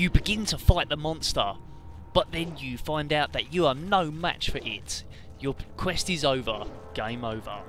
You begin to fight the monster, but then you find out that you are no match for it. Your quest is over. Game over.